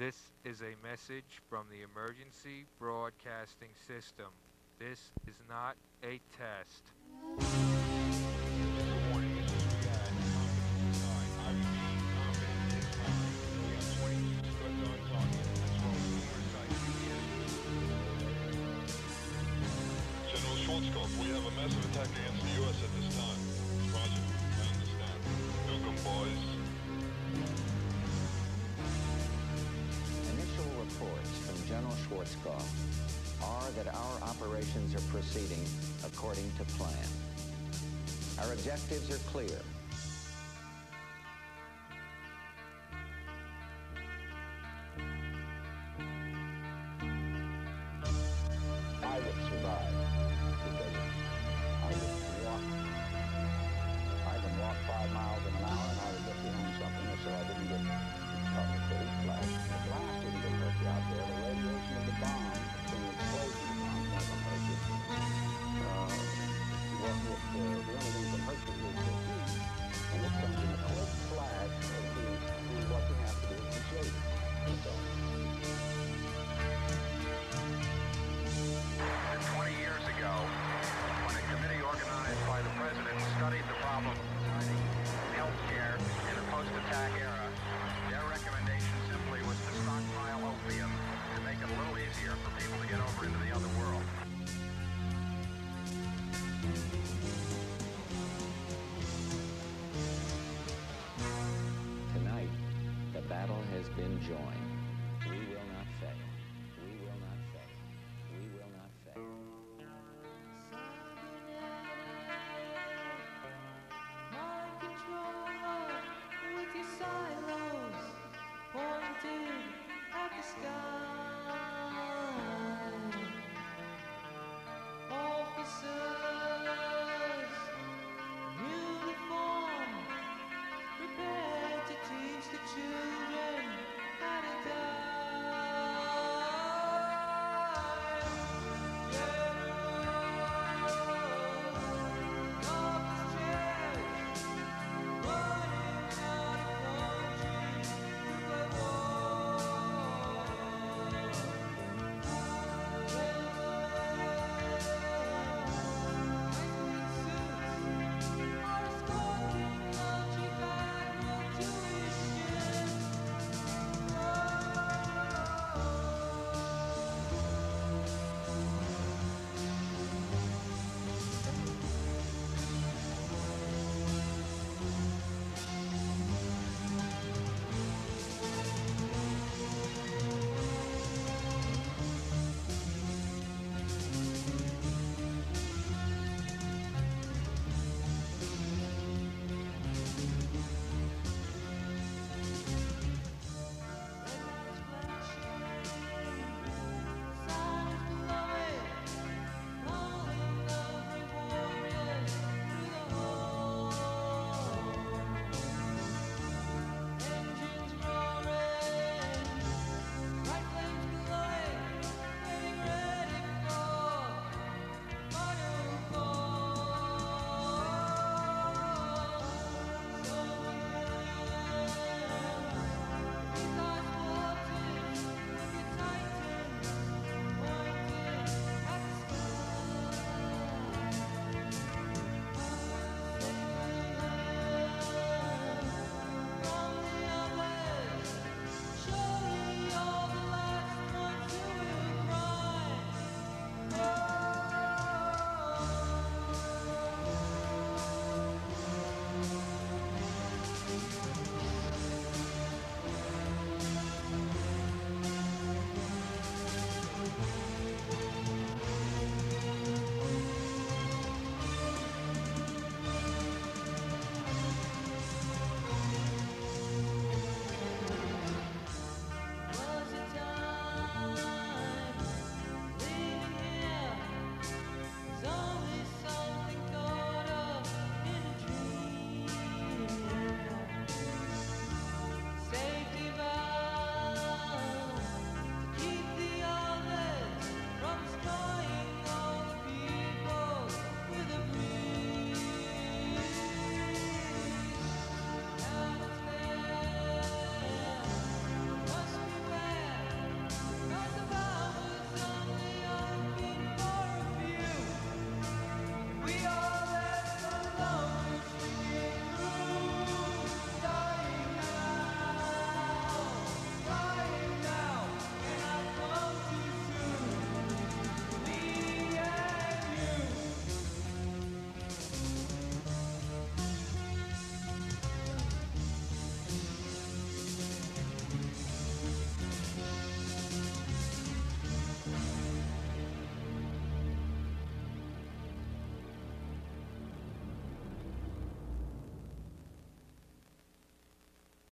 This is a message from the Emergency Broadcasting System. This is not a test. Warning, this is Riyadh. Confidence inside. I repeat, confidence is high. We have 22 squads on target. Let's roll. Numerous sites. General Schwarzkopf, we have a massive attack against the U.S. at this time. General Schwarzkopf are that our operations are proceeding according to plan. Our objectives are clear. I would survive because I can walk five miles an hour and I would get behind something so I didn't get caught in the blast. The blast Tonight,